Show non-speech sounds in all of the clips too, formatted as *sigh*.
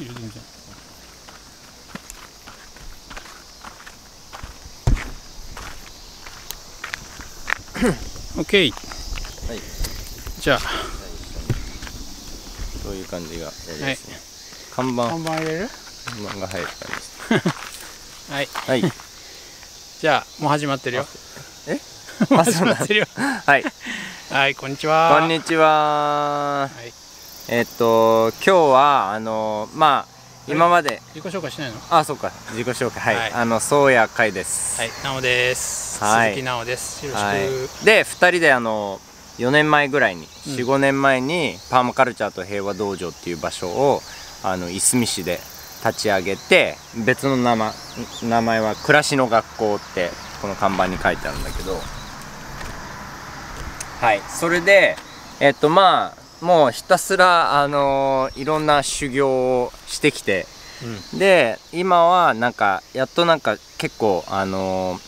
いる全然 OK はい。じゃあ。そういう感じがやりですね、看板。看板入れる？看板が入る感じです。*laughs* はい。はい。*laughs* じゃあもう始まってるよ。え？*laughs* 始まってるよ。はい。はいこんにちは。こんにちは。はいえっと今日はあのまあ今まで。自己紹介しないの？あそうか。自己紹介。はい、はい。あの宗谷海です。はい。なおです、はい。鈴木なおです。よろしく、はい、で2人であの4年前ぐらいに、うん。45年前にパーマカルチャーと平和道場っていう場所をあのいすみ市で立ち上げて別の名前名前は暮らしの学校ってこの看板に書いてあるんだけど。はい。それでえっとまあもうひたすらあのいろんな修行をしてきて。うん。で今はなんかやっとなんか結構あの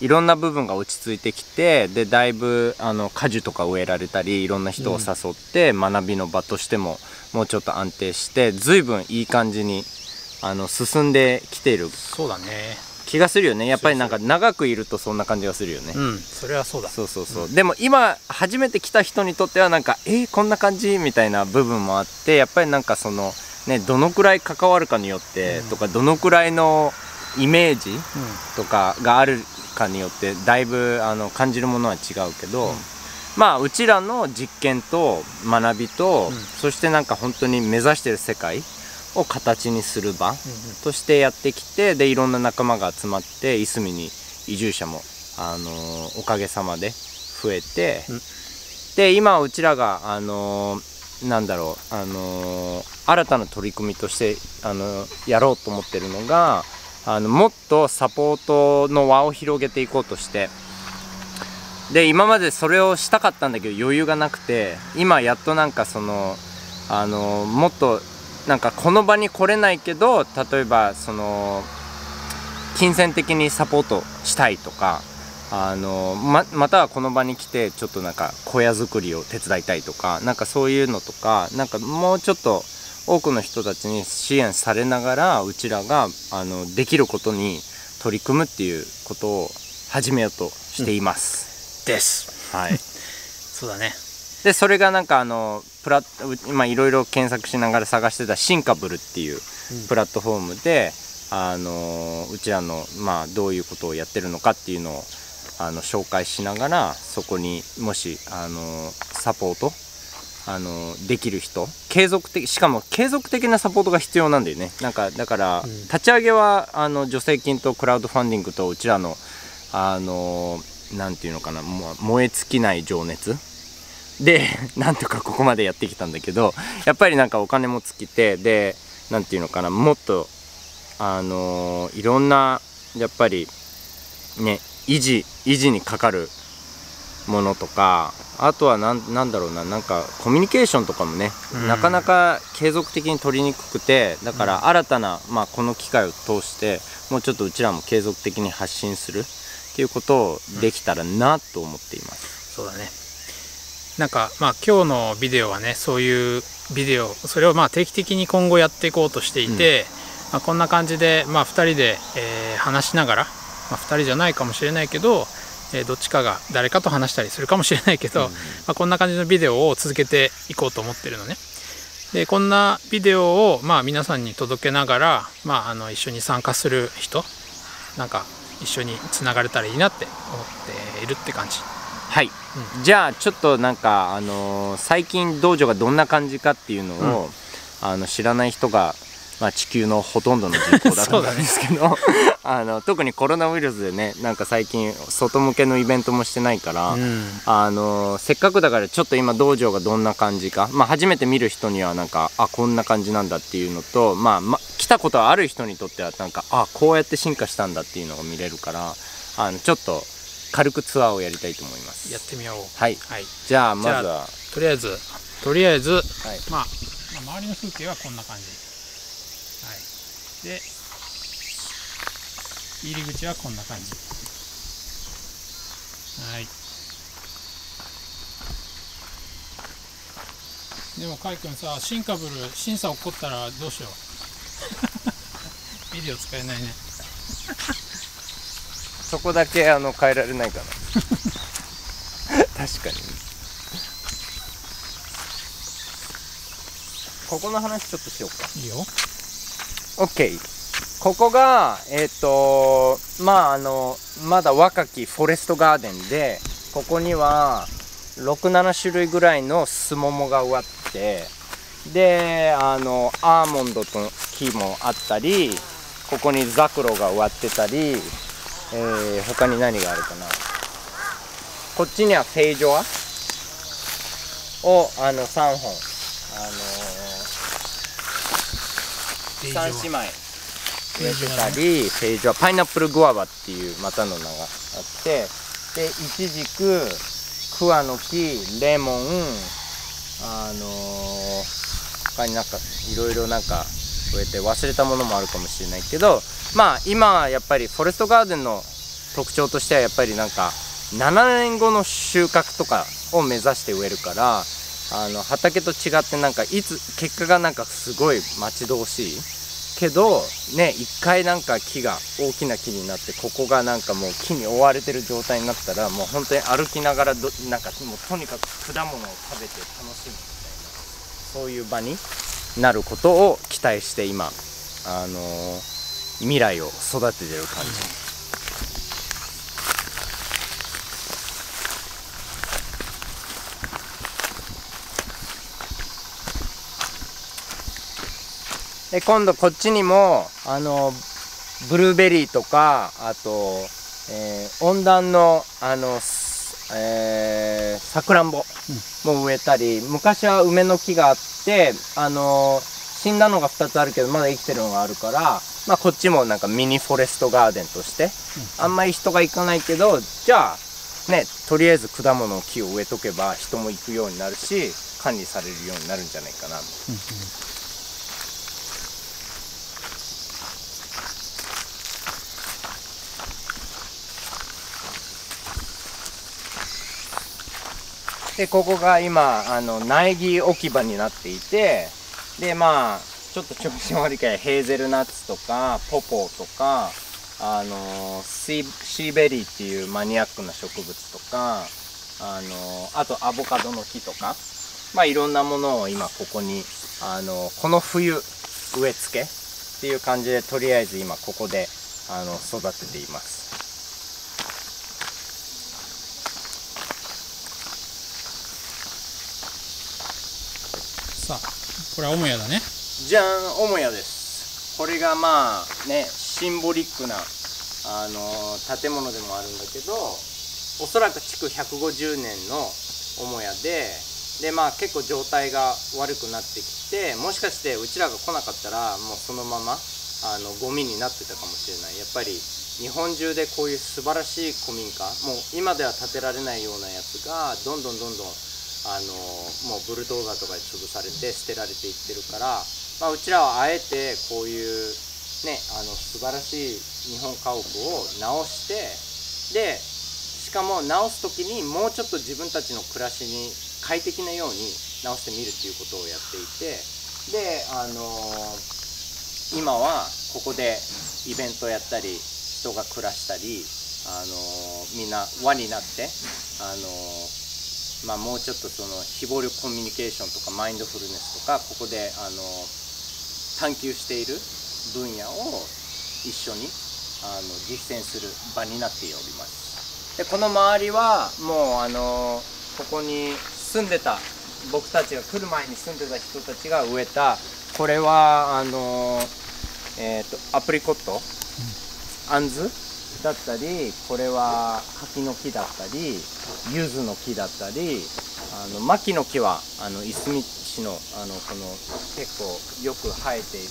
いろんな部分が落ち着いてきてでだいぶあの果樹とか植えられたりいろんな人を誘って学びの場としてももうちょっと安定して随分いい感じにあの進んできている。そうだね気がするよね。やっぱりなんか長くいるとそんな感じがするよね。うんそれはそうだ。そうそうそう、でも今初めて来た人にとってはなんかえー、こんな感じみたいな部分もあってやっぱりなんかそのねどのくらい関わるかによって、うん。とかどのくらいのイメージうん。とかがあるかによってだいぶあの感じるものは違うけど、うん。まあうちらの実験と学びと、うん。そしてなんか本当に目指してる世界を形にする場うんとしてやってきてでいろんな仲間が集まっていすみに移住者も、あのーおかげさまで増えて、うん。で今うちらが、あのーなんだろう、あのー新たな取り組みとして、あのーやろうと思ってるのがあのもっとサポートの輪を広げていこうとしてで今までそれをしたかったんだけど余裕がなくて今やっとなんかそのあのーもっとなんかこの場に来れないけど例えばその金銭的にサポートしたいとかあのままたはこの場に来てちょっとなんか小屋作りを手伝いたいとかなんかそういうのとかなんかもうちょっと多くの人たちに支援されながらうちらがあのできることに取り組むっていうことを始めようとしています。です。はい。*laughs* そうだね。でそれがなんかあのプラッ今いろいろ検索しながら探してたシンカブルっていうプラットフォームで、あのうちらの、まあ、どういうことをやってるのかっていうのをあの紹介しながらそこにもし、あのサポート、あのできる人継続的しかも継続的なサポートが必要なんだよね。なんかだから、うん。立ち上げはあの助成金とクラウドファンディングとうちらのあのなんていうのかなもう燃え尽きない情熱で *laughs* なんとかここまでやってきたんだけどやっぱりなんかお金も尽きてでなんていうのかなもっとあのーいろんなやっぱりね維持維持にかかるものとかあとはなんなんだろうななんかコミュニケーションとかもね、うん。なかなか継続的に取りにくくてだから新たな、まあ、この機会を通してもうちょっとうちらも継続的に発信するっていうことをできたらなと思っています。そうだねなんかまあ今日のビデオはねそういうビデオそれをまあ定期的に今後やっていこうとしていて、まあ、こんな感じで、まあ、2人で、えー話しながら、まあ、2人じゃないかもしれないけど、えーどっちかが誰かと話したりするかもしれないけど、うんまあ、こんな感じのビデオを続けていこうと思ってるのね。でこんなビデオを、まあ、皆さんに届けながら、まあ、あの一緒に参加する人なんか一緒につながれたらいいなって思っているって感じ。はい、じゃあちょっとなんか、あのー最近道場がどんな感じかっていうのを、あの知らない人が、まあ、地球のほとんどの人口だと思うんですけど、*laughs* あの特にコロナウイルスでねなんか最近外向けのイベントもしてないから、うん。あのーせっかくだからちょっと今道場がどんな感じか、まあ、初めて見る人にはなんかあこんな感じなんだっていうのと、まあま、来たことある人にとってはなんかあこうやって進化したんだっていうのが見れるからあのちょっと軽くツアーをやりたいと思います。やってみよう。はいはい。じゃあまずはとりあえず、とりあえず、はいまあ、まあ周りの風景はこんな感じ。はい。で、入り口はこんな感じ。はい。でもカイ君さシンカブル審査起こったらどうしよう *laughs* ビデオ使えないねそこだけあの変えられないかな。*laughs* 確かに。ここの話ちょっとしようか。いいよ。OK ここがえっ、とまああのまだ若きフォレストガーデンでここには67種類ぐらいのスモモが植わってであのアーモンドと木もあったりここにザクロが植わってたり、えー他に何があるかな。こっちにはフェイジョアをあの3本。あの3姉妹。植えてたりフェイジョアパイナップルグアバっていうまたの名があってでイチジク桑の木レモンあのー、他になんかいろいろなんか植えて忘れたものもあるかもしれないけどまあ今やっぱりフォレストガーデンの特徴としてはやっぱりなんか7年後の収穫とかを目指して植えるからあの畑と違ってなんかいつ結果がなんかすごい待ち遠しいけどね一回なんか木が大きな木になってここがなんかもう木に覆われてる状態になったらもう本当に歩きながらどなんかもうとにかく果物を食べて楽しむみたいなそういう場になることを期待して今あのー未来を育ててる感じ。で今度こっちにもあのブルーベリーとかあと、えー温暖のあのすえさくらんぼも植えたり、昔は梅の木があってあの死んだのが2つあるけどまだ生きてるのがあるから、まあ、こっちもなんかミニフォレストガーデンとして、あんまり人が行かないけどじゃあねとりあえず果物の木を植えとけば人も行くようになるし管理されるようになるんじゃないかなでここが今あの苗木置き場になっていてでまあちょっと調子悪いからヘーゼルナッツとかポポーとかあのシーベリーっていうマニアックな植物とかあのあとアボカドの木とかまあいろんなものを今ここにあのこの冬植え付けっていう感じでとりあえず今ここであの育てていますさあこれは母屋だね。じゃん母屋です。これがまあねシンボリックなあの建物でもあるんだけどおそらく築150年の母屋ででまあ結構状態が悪くなってきてもしかしてうちらが来なかったらもうそのままあのゴミになってたかもしれない。やっぱり日本中でこういう素晴らしい古民家もう今では建てられないようなやつがどんどんどんどんあのもうブルドーザーとかで潰されて捨てられていってるから、まあ、うちらはあえてこういうねあの素晴らしい日本家屋を直してでしかも直す時にもうちょっと自分たちの暮らしに快適なように直してみるっていうことをやっていてであの今はここでイベントやったり人が暮らしたりあのみんな輪になってあのまあ、もうちょっとその非暴力コミュニケーションとかマインドフルネスとかここであの探求している分野を一緒にあの実践する場になっております。でこの周りはもうあのここに住んでた僕たちが来る前に住んでた人たちが植えたこれはあのえっ、とアプリコット、あんずだったりこれは柿の木だったり柚子の木だったりあの牧の木はあのいすみ市のあのこの結構よく生えている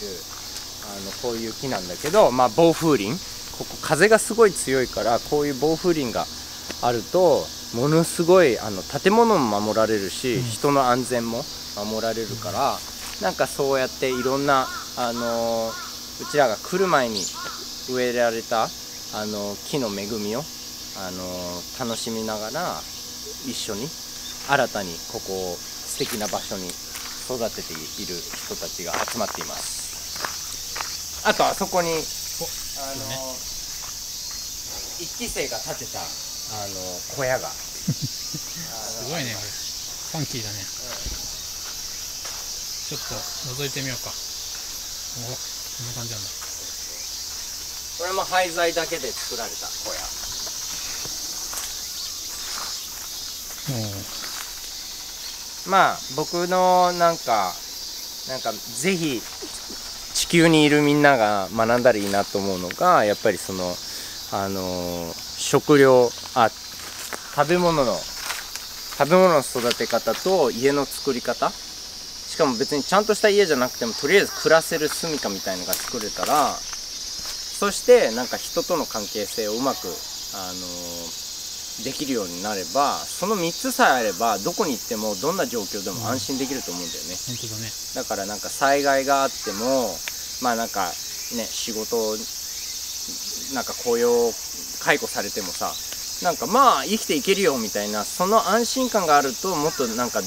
あのこういう木なんだけど、まあ、暴風林。ここ風がすごい強いからこういう暴風林があるとものすごいあの建物も守られるし、うん。人の安全も守られるからなんかそうやっていろんなあのうちらが来る前に植えられたあの木の恵みをあの楽しみながら一緒に新たにここを素敵な場所に育てている人たちが集まっています。あとあそこにあの、ね一期生が建てたあの小屋が *laughs* すごいね。ファンキーだね。ちょっと覗いてみようか。おこんな感じなんだこれも廃材だけで作られた小屋。まあ僕のなんかなんかぜひ地球にいるみんなが学んだらいいなと思うのがやっぱりそのあのー食料あ食べ物の食べ物の育て方と家の作り方。しかも別にちゃんとした家じゃなくてもとりあえず暮らせる住処みたいのが作れたらそしてなんか人との関係性をうまく、あのーできるようになればその3つさえあればどこに行ってもどんな状況でも安心できると思うんだよね、本当だね。だからなんか災害があってもまあなんかね仕事なんか雇用解雇されてもさなんかまあ生きていけるよみたいなその安心感があるともっとなんか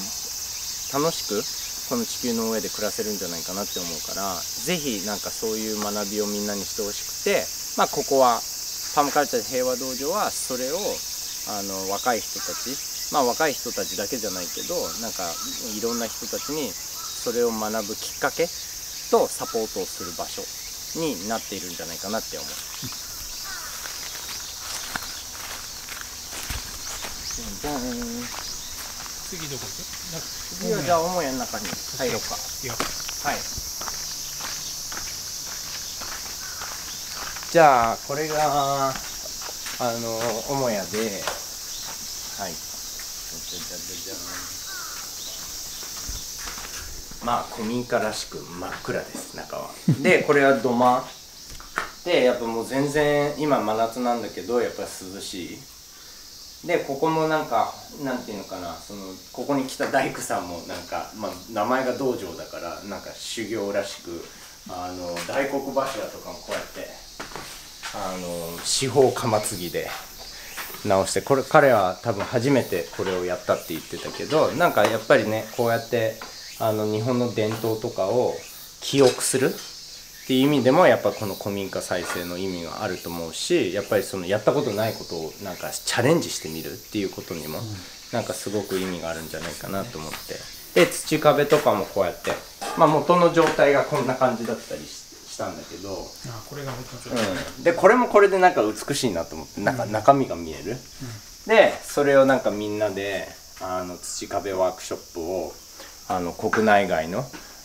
楽しくこの地球の上で暮らせるんじゃないかなって思うからぜひなんかそういう学びをみんなにしてほしくてまあここはパーマカルチャー平和道場はそれをあの若い人たちまあ若い人たちだけじゃないけどなんかいろんな人たちにそれを学ぶきっかけとサポートをする場所になっているんじゃないかなって思う。じゃん次どこ行くな次はじゃあ母屋の中に入ろうか。いやはい。じゃあこれがあの母屋で、はい。じゃじゃじゃじゃん。まあ古民家らしく真っ暗です中は。*laughs* でこれは土間でやっぱもう全然今真夏なんだけどやっぱり涼しい。でここもなんかなんていうのかなそのここに来た大工さんもなんか、まあ、名前が道場だからなんか修行らしくあの大黒柱とかもこうやってあの四方鎌継ぎで直してこれ彼は多分初めてこれをやったって言ってたけどなんかやっぱりねこうやってあの日本の伝統とかを記憶するっていう意味でもやっぱこの古民家再生の意味があると思うしやっぱりそのやったことないことをなんかチャレンジしてみるっていうことにもなんかすごく意味があるんじゃないかなと思って。で土壁とかもこうやってまあ元の状態がこんな感じだったりししたんだけど、あこれがでこれもこれでなんか美しいなと思ってなんか中身が見える、でそれをなんかみんなであの土壁ワークショップをあの国内外の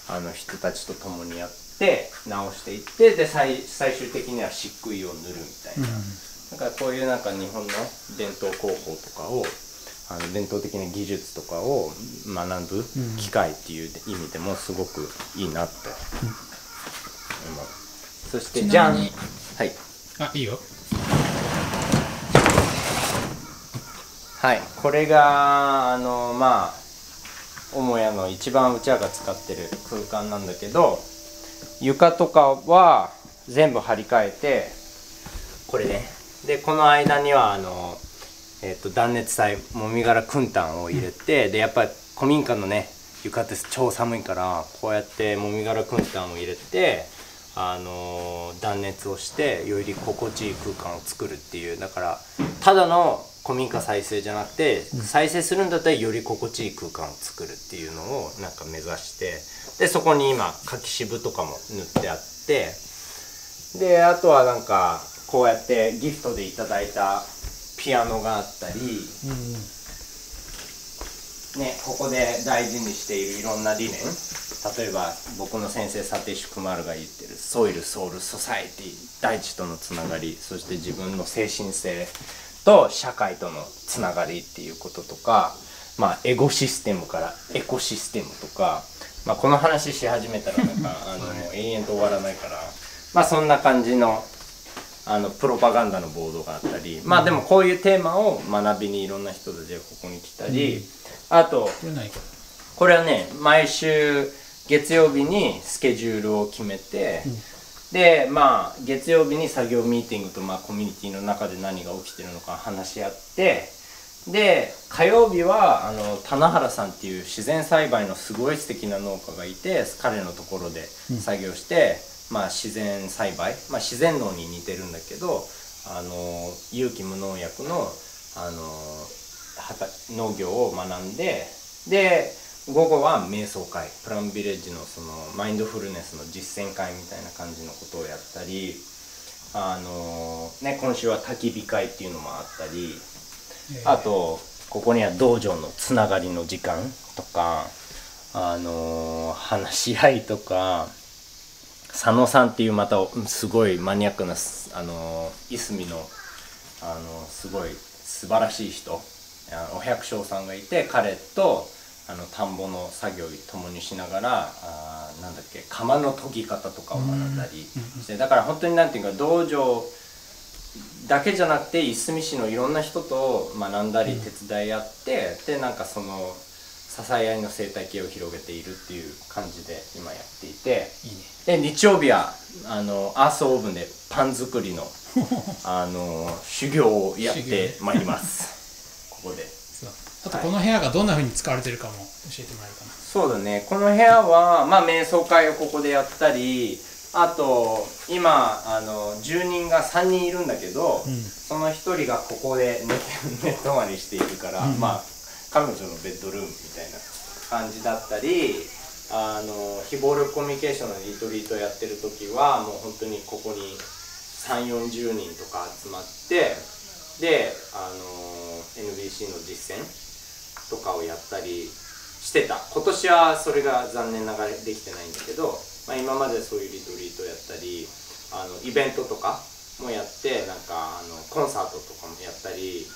あの人たちと共にやって直していってで最最終的には漆喰を塗るみたいな、だからこういうなんか日本の伝統工法とかをあの伝統的な技術とかを学ぶ機会っていう意味でもすごくいいなって思う、そしてちじゃなんはい。あいいよ。はい。これがあのまあ母屋の一番うちらが使ってる空間なんだけど床とかは全部張り替えてこれね。でこの間にはあの、えっと断熱材もみ殻くんたんを入れて、でやっぱり古民家のね床って超寒いからこうやってもみ殻くんたんを入れてあの断熱をしてより心地いい空間を作るっていう。だからただの古民家再生じゃなくて、再生するんだったらより心地いい空間を作るっていうのをなんか目指してでそこに今柿渋とかも塗ってあってであとはなんかこうやってギフトでいただいたピアノがあったり、ね、ここで大事にしているいろんな理念。例えば僕の先生サティッシュ・クマールが言ってる「ソイル・ソウル・ソサエティ」大地とのつながりそして自分の精神性と社会とのつながりっていうこととか、まあ、エゴシステムからエコシステムとか、まあ、この話し始めたらなんかあの永遠と終わらないから、まあ、そんな感じのあのプロパガンダのボードがあったり、まあでもこういうテーマを学びにいろんな人たちがここに来たり、あとこれはね毎週月曜日にスケジュールを決めて、でまあ月曜日に作業ミーティングと、まあ、コミュニティの中で何が起きてるのか話し合ってで火曜日はあの棚原さんっていう自然栽培のすごい素敵な農家がいて彼のところで作業して、まあ、自然栽培、まあ、自然農に似てるんだけどあの有機無農薬のあの畑農業を学んでで午後は瞑想会プラムビレッジのそのマインドフルネスの実践会みたいな感じのことをやったりあの、ね、今週は焚き火会っていうのもあったり。あとここには道場のつながりの時間とかあのー話し合いとか佐野さんっていうまたうんすごいマニアックなすあのーいすみのあのーすごい素晴らしい人お百姓さんがいて彼とあの田んぼの作業を共にしながらあーなんだっけ釜の研ぎ方とかを学んだりしてだから本当になんていうか道場だけじゃなくていすみ市のいろんな人と学んだり手伝い合って、でなんかその支え合いの生態系を広げているっていう感じで今やっていていいね。で日曜日はあのアースオーブンでパン作りの *laughs* あの修行をやってまいります。*laughs* ここで。あとこの部屋がどんな風に使われてるかも教えてもらえるかな。そうだね。この部屋はまあ瞑想会をここでやったりあと今あの住人が3人いるんだけど、うん。その1人がここで寝て *laughs* 寝泊まりしているから、うん。まあ彼女のベッドルームみたいな感じだったりあの非暴力コミュニケーションのリトリートやってる時はもう本当にここに3 4 0人とか集まってであの NBC の実践とかをやったりしてた。今年はそれが残念ながらできてないんだけど、まあ、今までそういうリトリートやったりあのイベントとかもやってなんかあのコンサートとかもやったり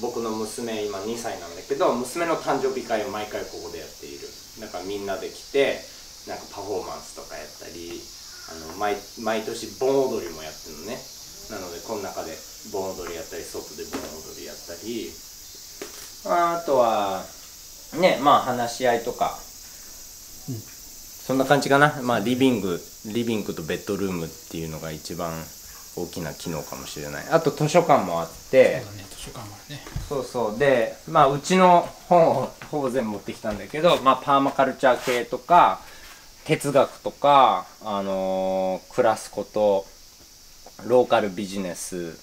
僕の娘今2歳なんだけど娘の誕生日会を毎回ここでやっている。だかみんなで来てなんかパフォーマンスとかやったりあの毎毎年盆踊りもやってるのね。なのでこの中で盆踊りやったり外で盆踊りやったり。あとはねまあ話し合いとか、そんな感じかな。まあリビングリビングとベッドルームっていうのが一番大きな機能かもしれない。あと図書館もあって。そうだね。図書館もあるね。そうそう。でまあうちの本をほぼ全部持ってきたんだけど、まあ、パーマカルチャー系とか哲学とか、あのー暮らすことローカルビジネス、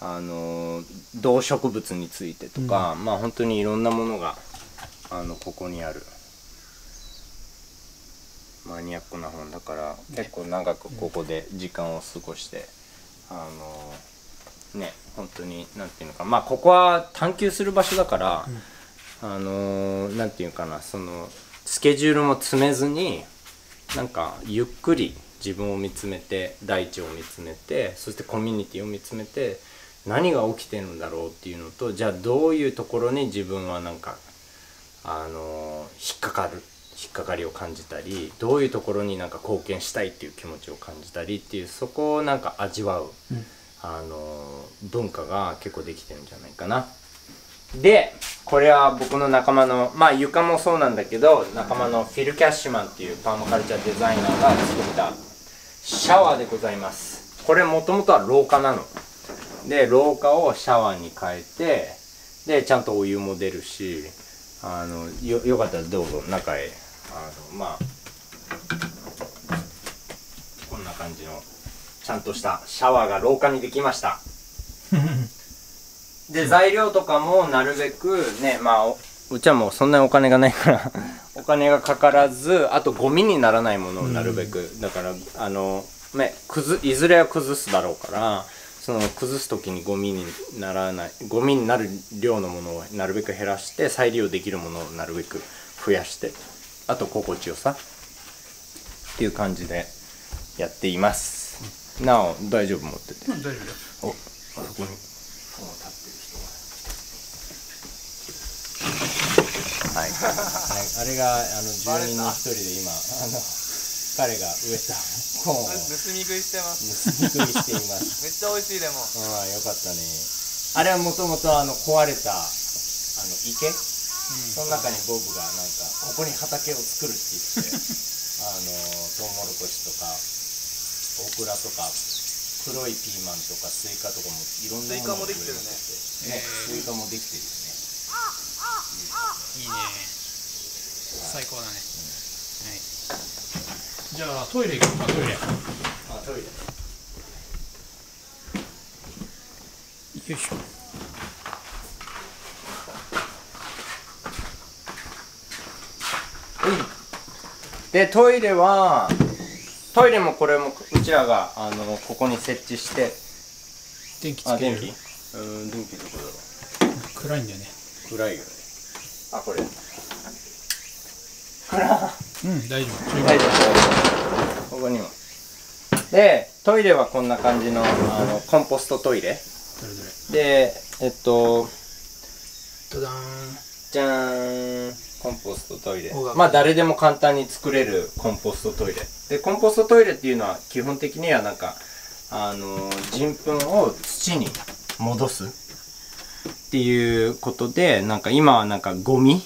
あのー動植物についてとか、まあ本当にいろんなものがあのここにあるマニアックな本だから結構長くここで時間を過ごして、あのーね本当になんていうのかまあここは探求する場所だから、あのーなんていうかなそのスケジュールも詰めずになんかゆっくり自分を見つめて大地を見つめてそしてコミュニティを見つめて何が起きてるんだろうっていうのとじゃあどういうところに自分はなんかあの引っかかる引っかかりを感じたりどういうところになんか貢献したいっていう気持ちを感じたりっていうそこをなんか味わう、うん。あの文化が結構できてるんじゃないかな。でこれは僕の仲間のまあ床もそうなんだけど仲間のフィル・キャッシュマンっていうパーマカルチャーデザイナーが作ったシャワーでございます。これもともとは廊下なの。で廊下をシャワーに変えてでちゃんとお湯も出るしあのよよかったらどうぞ中へあのまあこんな感じのちゃんとしたシャワーが廊下にできました。*laughs* で材料とかもなるべくねまあおうちはもうそんなにお金がないからお金がかからずあとゴミにならないものをなるべく、だからあのねくずいずれは崩すだろうからその崩す時にゴミにならないゴミになる量のものをなるべく減らして再利用できるものをなるべく増やしてあと心地よさ？っていう感じでやっています。なお大丈夫持ってて。うん大丈夫よおあそこに。本を立ってる人が。はい、はい、あれがあの住人の一人で今あの彼が植えたものを。盗み食いしてます。盗み食いしています。*laughs* めっちゃ美味しいでも。ああよかったね。あれはもともとあの壊れたあの池その中にボブがなんかここに畑を作るって言って *laughs* あのトウモロコシとかオクラとか黒いピーマンとかスイカとかもいろんなものをスイカもできてててねスイカもできてるよね。いいね。最高だね。はい。じゃあトイレ行こうかトイレ。よあトイレ。いしょでトイレはトイレもこれもうちらがあのここに設置して電気つあけれる電気？うん電気どこだろ暗いんだよね。う暗いよね。あこれ。暗うん大丈夫。大丈夫。ここにも。でトイレはこんな感じのあのコンポストトイレ。どれどれ？でえっとドダーン。じゃーんコンポストトイレ。まあ誰でも簡単に作れるコンポストトイレ。でコンポストトイレっていうのは基本的にはなんかあの人糞を土に戻す。っていうことでなんか今はなんかゴミ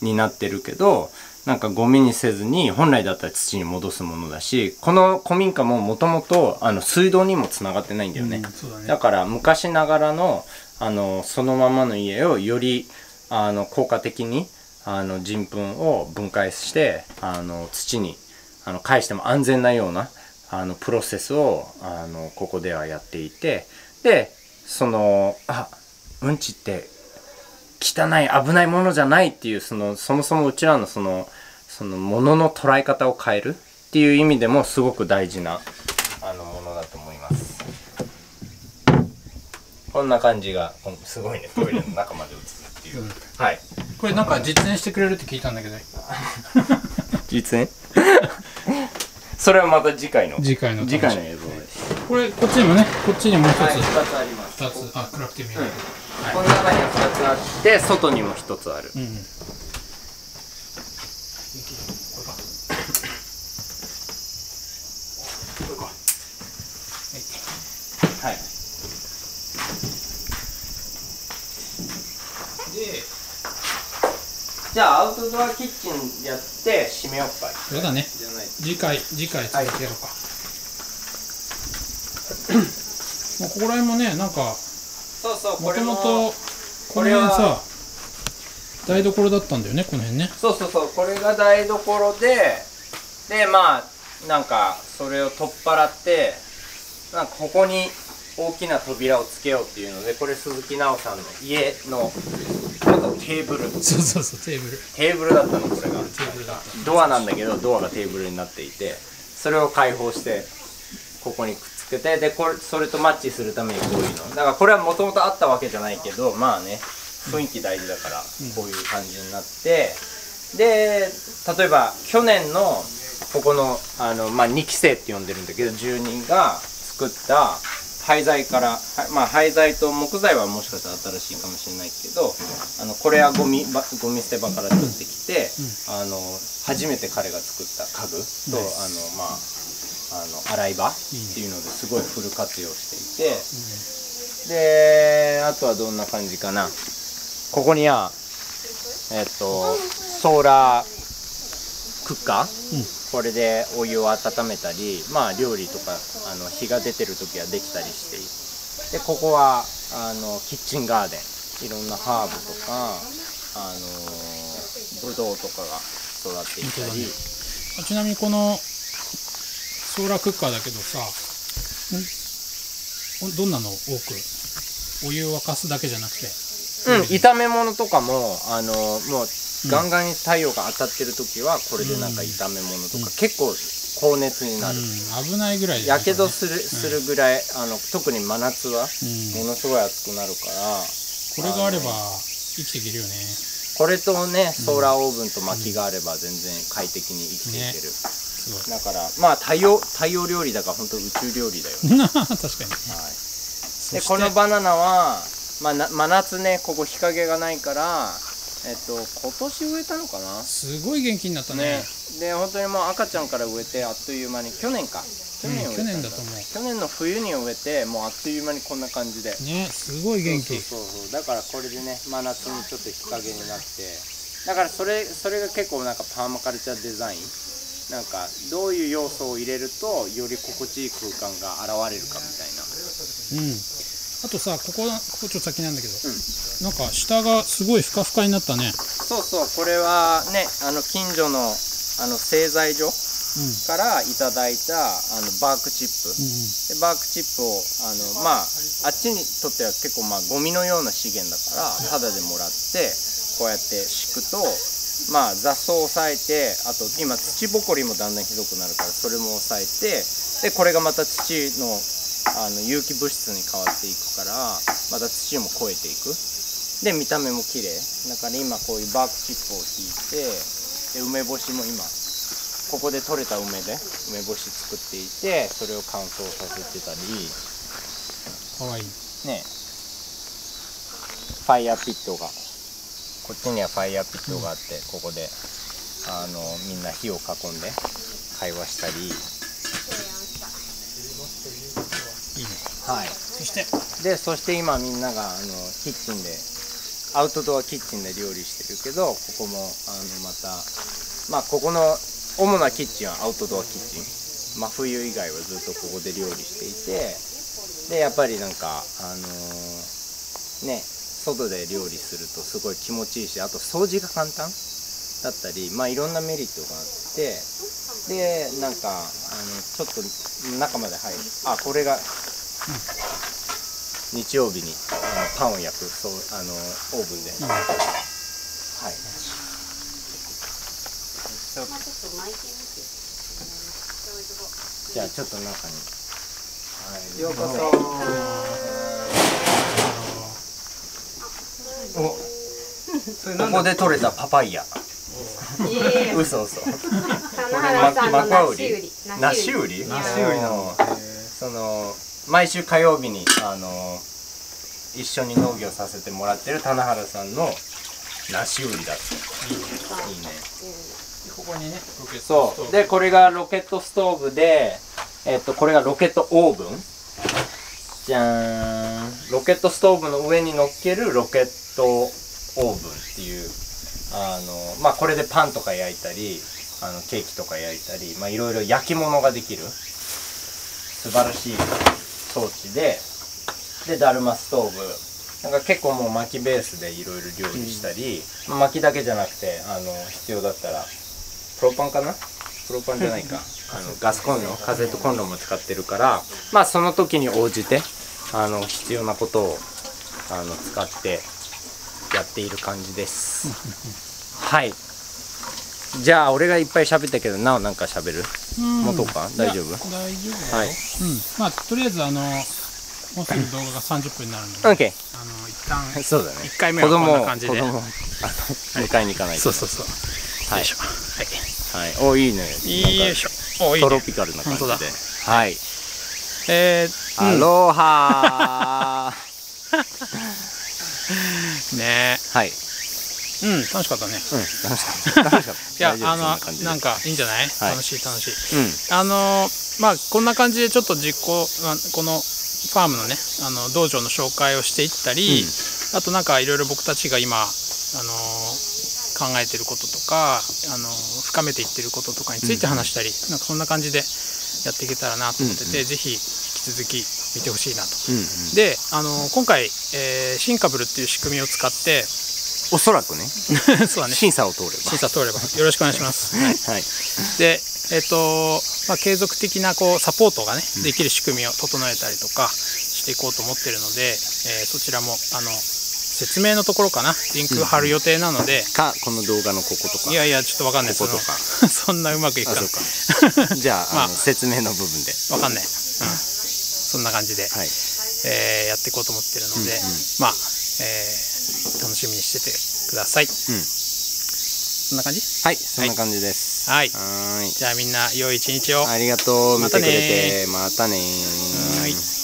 になってるけど、なんかゴミにせずに本来だったら土に戻すものだしこの古民家ももともと水道にもつながってないんだよね、うんだね。だから昔ながらのあのそのままの家をよりあの効果的にあの人糞を分解してあの土にあの返しても安全なようなあのプロセスをあのここではやっていてでそのあうんちって汚い危ないものじゃないっていうそのそもそもうちらのそのそのものの捉え方を変えるっていう意味でもすごく大事なあのものだと思います。こんな感じがすごいねトイレの中まで映るっていう、うんはい。これなんか実演してくれるって聞いたんだけど。実演？*laughs* それはまた次回の。次回の次回の映像でこれこっちにもねこっちにもう一つ、はい2つあります。二つ。あ暗くて見えない、この中には2つあって外にも1つある。うんうん。これかこれかはいはいでじゃあアウトドアキッチンやって締めようか。そうだね。じゃない次回次回続けようか、もうここら辺もねなんかそうそうこもともとこのれは辺さ台所だったんだよねこの辺ね。そうそうそうこれが台所ででまあなんかそれを取っ払ってなんかここに大きな扉をつけようっていうのでこれ鈴木奈緒さんの家の元テーブル。そうそうそうテーブル。テーブルだったのこれが。テーブルだった。ドアなんだけどドアがテーブルになっていてそれを開放してここにくっつけてでこれそれとマッチするためにこういうの。だからこれはもともとあったわけじゃないけどまあね雰囲気大事だからこういう感じになってで例えば去年のここのあの、まあ、2期生って呼んでるんだけど住人が作った廃材から、はまあ、廃材と木材はもしかしたら新しいかもしれないけどあのこれはゴミばゴミ捨て場から取ってきて、あの初めて彼が作った家具と、あのまああの洗い場っていうのですごいフル活用していて、であとはどんな感じかな。ここにはえっとソーラークッカー、これでお湯を温めたりまあ料理とかあの火が出てる時はできたりして。でここはあのキッチンガーデン。いろんなハーブとかあのブドウとかが育っていたり、あちなみにこのソーラークッカーだけどさん？どんなの？多く？お湯を沸かすだけじゃなくて。うん、炒め物とかもあのもうガンガンに太陽が当たってる時はこれでなんか炒め物とか、結構高熱になる。うん、危ないぐらいやけどする,、る、するぐらいあの特に真夏はうん、ものすごい熱くなるからこれがあれば生きていけるよね。これとねソーラーオーブンと薪があれば全然快適に生きていける、すごい。だからまあ太陽太陽料理だから本当宇宙料理だよ、*laughs* 確かにはい、でこのバナナは、まあ、な真夏ねここ日陰がないからえっと今年植えたのかな？すごい元気になったね。ね。で本当にもう赤ちゃんから植えてあっという間に去年か。去年うんん去年だと思う。去年の冬に植えてもうあっという間にこんな感じで。ねすごい元気。そうそうそうだからこれでね真夏にちょっと日陰になって。だからそれそれが結構なんかパーマカルチャーデザイン？なんかどういう要素を入れるとより心地いい空間が現れるかみたいな。うんあとさここここちょっと先なんだけど、なんか下がすごいふかふかになったね。そうそうこれはねあの近所のあの製材所うん。からいただいたあのバークチップ、うんでバークチップをあのまああっちにとっては結構まあゴミのような資源だからタダでもらってこうやって敷くとまあ雑草を抑えてあと今土ぼこりもだんだんひどくなるからそれも抑えてでこれがまた土のあの有機物質に変わっていくからまた土も超えていく。で見た目も綺麗。だから今こういうバークチップを引いてで梅干しも今ここで採れた梅で梅干し作っていてそれを乾燥させてたり。かわいい。ね。ファイヤーピットがこっちにはファイヤーピットがあって、ここであのみんな火を囲んで会話したりいいねはい。そして？でそして今みんながあのキッチンでアウトドアキッチンで料理してるけどここもあのまたまあここの主なキッチンはアウトドアキッチン。真冬以外はずっとここで料理していてでやっぱりなんかあのーね外で料理するとすごい気持ちいいしあと掃除が簡単だったりまあいろんなメリットがあってでなんかあのちょっと中まで入る。あこれが日曜日にあのパンを焼くそうあのオーブンで、はい。じゃあちょっと中に、はい、ようこそ。お。ここで採れたパパイヤ。嘘嘘。これママクワウリ梨売り？梨売りなの。その毎週火曜日にあの一緒に農業させてもらってる棚原さんの梨売りだっていいね。ここにねロケットそう。でこれがロケットストーブでえっとこれがロケットオーブン。じゃーん。ロケットストーブの上に乗っけるロケットオーブンっていうあのまあこれでパンとか焼いたりあのケーキとか焼いたりまあいろいろ焼き物ができる。素晴らしい装置ででだるまストーブ。なんか結構もう薪ベースでいろいろ料理したり、まあ薪だけじゃなくてあの必要だったらプロパンかな？プロパンじゃないか。*laughs* あのガスコンロ？カセットコンロも使ってるからまあその時に応じてあの必要なことをあの使ってやっている感じです。*laughs* はいじゃあ俺がいっぱい喋ったけどなおなんか喋る？うん。持とうか大丈夫？大丈夫だよ。はい。うん。まあとりあえずあのもうすぐ動画が30分になるんで、OK あの一旦 *laughs* そうだね。一回目はこんな感じで。子供をあの迎えに行かないと。そうそうそう、はい。はい。はい。おいいね。よいしょ。おいいね。トロピカルな感じで。はい。えー、アロハうん *laughs* ねはいうん楽しかったね。うん楽しかった。楽しかった。いやあのなんかいいんじゃない、はい。楽しい楽しい。うん。あのまあこんな感じでちょっと実行まあこのファームのねあの道場の紹介をしていったり、あとなんかいろいろ僕たちが今あの考えてることとかあの深めていってることとかについて話したり、なんかそんな感じでやっていけたらなと思ってて、うんうぜひ引き続き見てほしいなと。うんうん。であの今回、えーシンカブルっていう仕組みを使っておそらくね。*laughs* そうだね。審査を通れば。審査通れば。よろしくお願いします。*laughs* はい。はい。で、えっとまあ、継続的なこうサポートがねできる仕組みを整えたりとかしていこうと思ってるので、えーそちらもあの説明のところかな。リンク貼る予定なので、かこの動画のこことか。いやいやちょっとわかんないこことか。*laughs* そんなうまくいくかか。じゃあ,、まあ。説明の部分で。わかんない、うん、そんな感じで、はい。えーやっていこうと思ってるので、うんうん。まあ、えー楽しみにしててください、ん。そんな感じ？はいそんな感じです。はい。はーい。じゃあみんな良い一日を。ありがとう。見てくれまたねてまたねー